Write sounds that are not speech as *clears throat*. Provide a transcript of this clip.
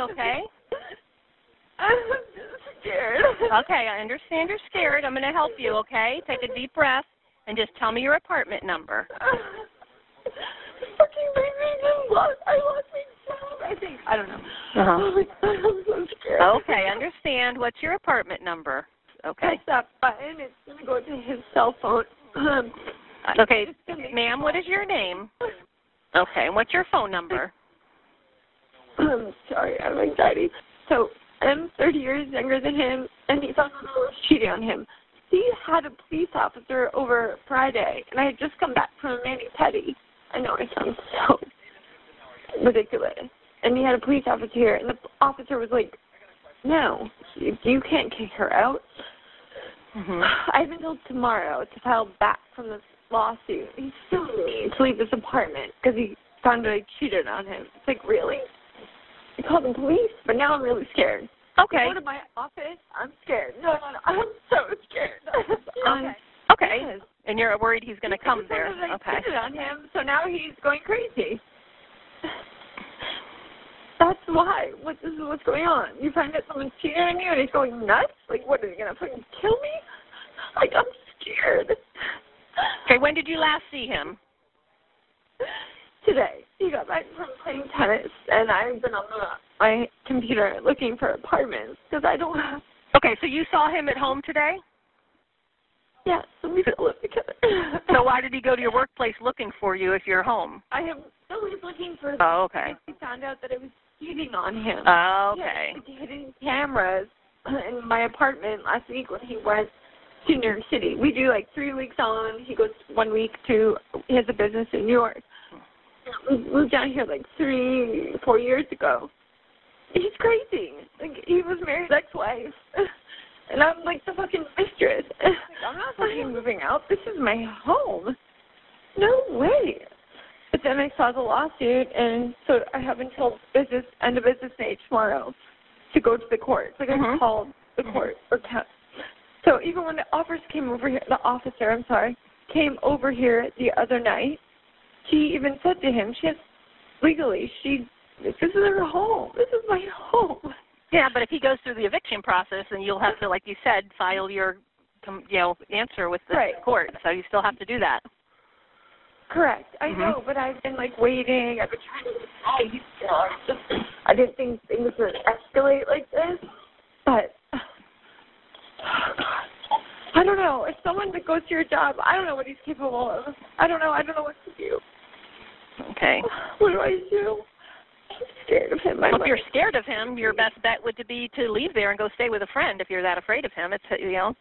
okay? *laughs* I'm scared. Okay, I understand you're scared. I'm going to help you, okay? Take a deep breath and just tell me your apartment number. *laughs* Fucking baby, I lost, I lost my job. I think I don't know. Uh-huh. Oh my god, I'm so scared. Okay, I understand. What's your apartment number? Okay. Press that button. It's gonna go to his cell phone. Um, Okay, it's gonna make- ma'am, what is your name? *laughs* Okay, and what's your phone number? I'm *clears throat* sorry, I have anxiety. So I'm 30 years younger than him, and he found out I was cheating on him. He had a police officer over Friday, and I had just come back from Manny Petty. I know I sound so *laughs* ridiculous. And he had a police officer here, and the officer was like, "No, you, can't kick her out." *sighs* hmm I have until tomorrow to file back from this lawsuit. He's suing me to leave this apartment because he found out I cheated on him. It's like, really? I called the police, but now I'm really scared. Okay. Go to my office. I'm scared. No, no, no. I'm so scared. *laughs* Um, Okay. Okay. And you're worried he's going to come there. I Okay. on him, so now he's going crazy. *laughs* That's why. What this is what's going on. You find out someone's cheating on you and he's going nuts? Like what are you gonna fucking kill me? Like I'm scared. Okay, when did you last see him? *laughs* Today. He got back from playing tennis and I've been on the, my computer looking for apartments because I don't have Okay, so you saw him at home today? yeah, so we don't live together. So why did he go to your workplace looking for you if you're home? I am always looking for Oh, okay. he found out that I was cheating on him. Oh, okay. He had hidden cameras in my apartment last week when he went to New York City. We do like three weeks on. He goes one week to he has a business in New York. Moved down here like three, four years ago. He's crazy. Like he was married ex-wife, *laughs* and I'm like the fucking mistress. *laughs* Like, I'm not fucking moving out. This is my home. No way. But then I saw the lawsuit, and so I have until business end of business day tomorrow to go to the court. Like Mhm. I called the court or ca- so even when the officers came over here, the officer, I'm sorry, came over here the other night, she even said to him, she has legally, she this is her home. This is my home. Yeah, but if he goes through the eviction process, then you'll have to, like you said, file your, com- you know, answer with the Right. court. So you still have to do that. Correct. I Mhm. know, but I've been like waiting. I've been trying to decide. You know, it's just I didn't think things would escalate like this, but *sighs* I don't know. If someone that goes to your job, I don't know what he's capable of. I don't know. I don't know what to do. Okay. *sighs* What do I do? I'm scared of him. I Well, if you're scared of him, your best bet would be to leave there and go stay with a friend. If you're that afraid of him, it's you know